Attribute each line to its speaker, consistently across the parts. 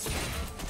Speaker 1: Shut down.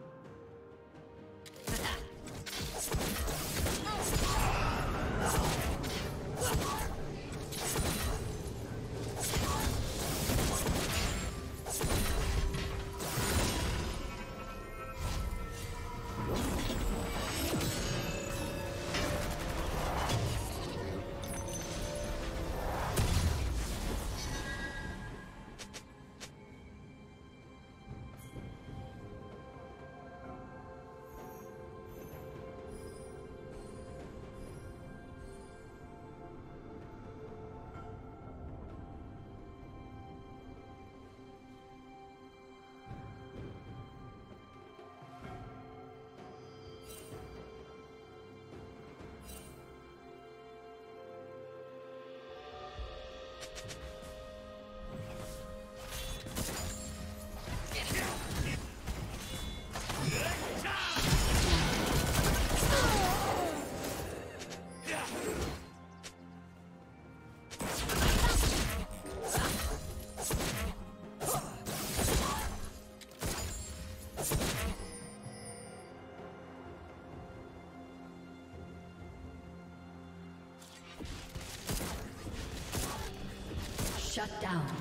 Speaker 2: Down.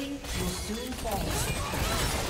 Speaker 2: building will soon fall.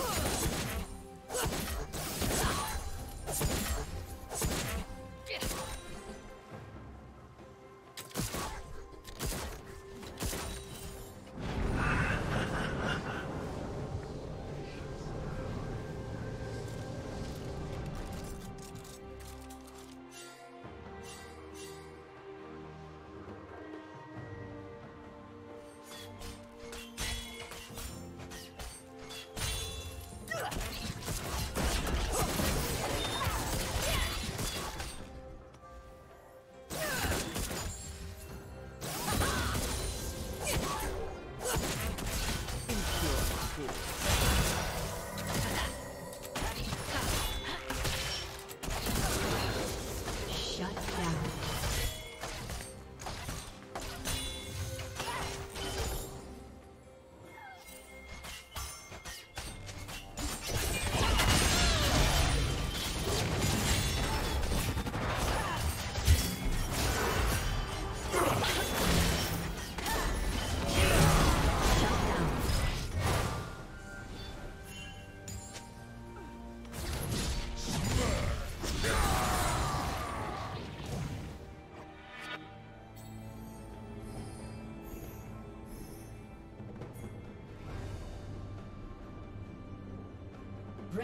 Speaker 2: Huh.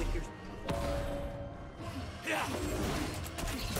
Speaker 2: with your... Yeah.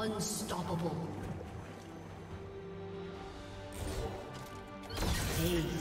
Speaker 2: Unstoppable. Ace.